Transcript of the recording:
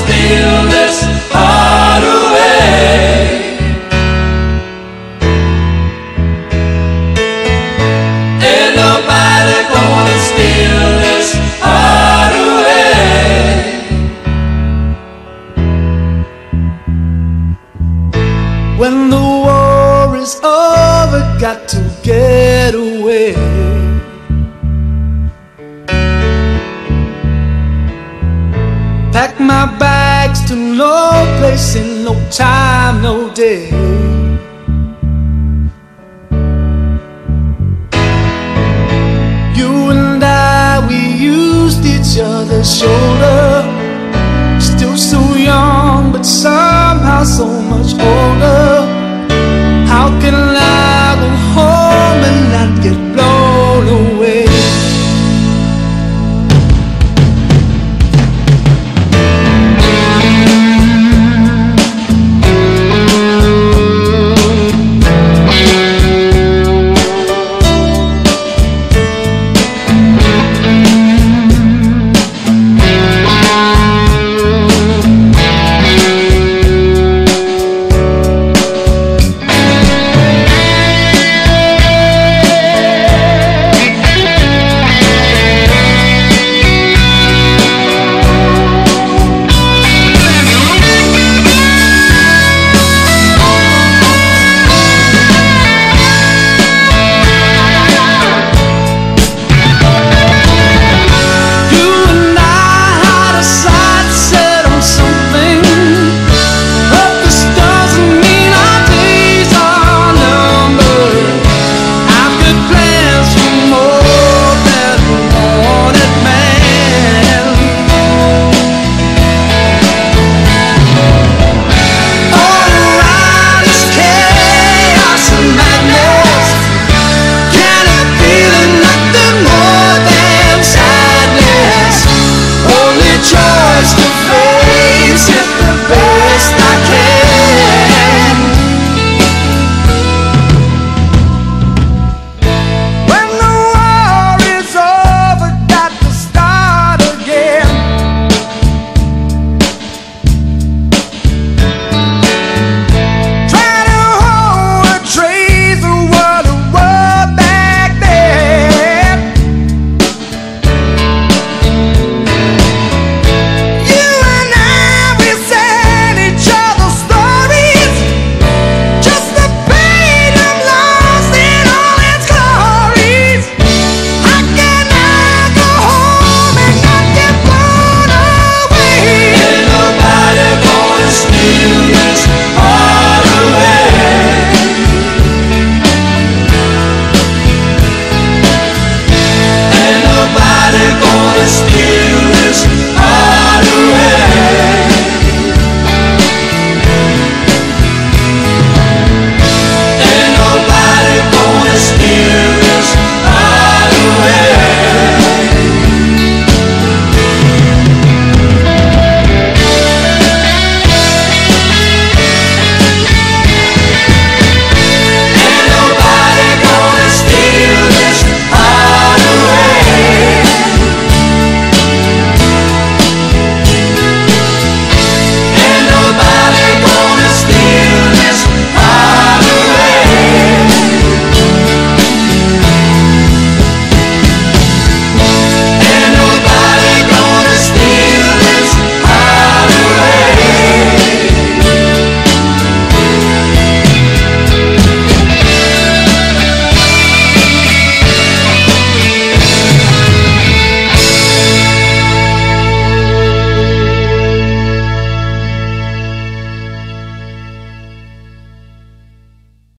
steal this heart away. Ain't nobody gonna steal this heart away. When the war is over, got to get away. Pack my bags to no place in no time, no day. You and I, we used each other's shoulder.